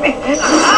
Eh, eh.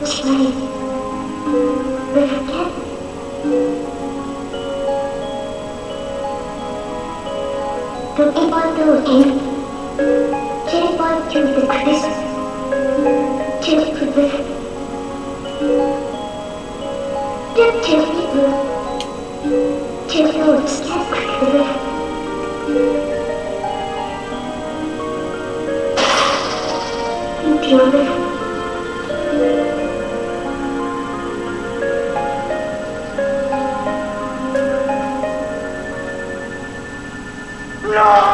Which Hallelujah!